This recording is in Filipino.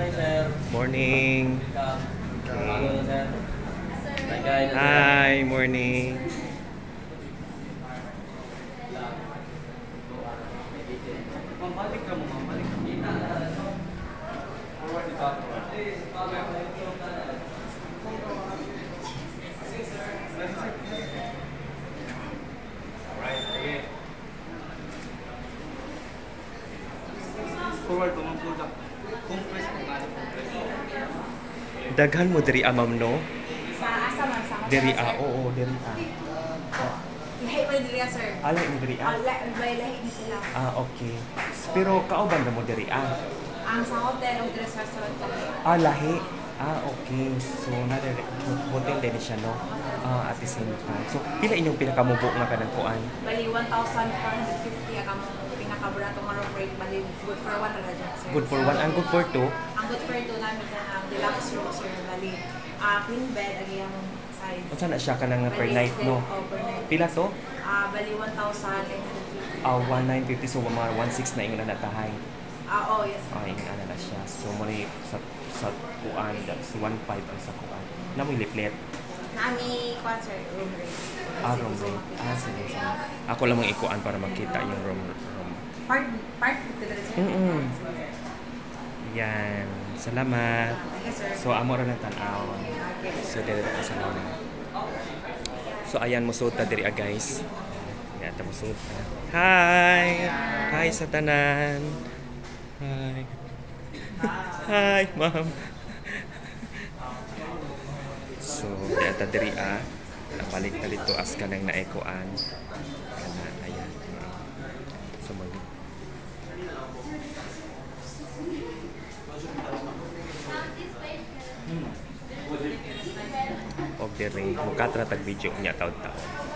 morning, sir. Morning. Hello, sir. Hi, guys. Hi, morning. Mabalik ka mo, mabalik ka. Forward di Daghan mo diri ah, ma'am, no? Sa asa man sa Diri ah, oo, diri ah. Lahi pa diri sir. Alay mo diri Ah, ah. la, may lahi ni sila. Ah, okay. Pero kauban na mo diri ah. Ang sa hotel o dress restaurant pa. Ah, lahi. Ah, okay. So, na hotel din siya, no? Ah, at the same time. So, pila inyong pinakamubo nga kanang kuan? Bali 1,450 ang pinakabrato nga room rate bali good for one dyan sir. Good for one, ang good for two. Ang for two namin na ang deluxe room sir bali ah queen bed ang iyang size. Unsa na siya kanang per night, no? Oh, per night. Pila to? Ah, bali 1,950. Ah, 1950 so mga 16 na ingon na natahay. Ah, oh yes. Ah, ingon na na siya. So mo sa sa kuan si 15 ang sa kuan. Namoy liplet. Nami concert room rate. Ah, room rate. Ah, sige, sige. Ako lang mong ikuan para makita yung room room. Part part dito sir. Mm-mm. Yan. Salamat. So amo ra ng tan-aw. So dili ta salamat. So ayan mo ta diri ah, guys. Ayan ta mo Hi. Hi sa tanan. Hi. Hi, ma'am. So, di ata diri ah. Napalik na dito as ka nang naekoan. Kana, ayan. So, mag... Og diri, mukatra tag video niya taon-taon.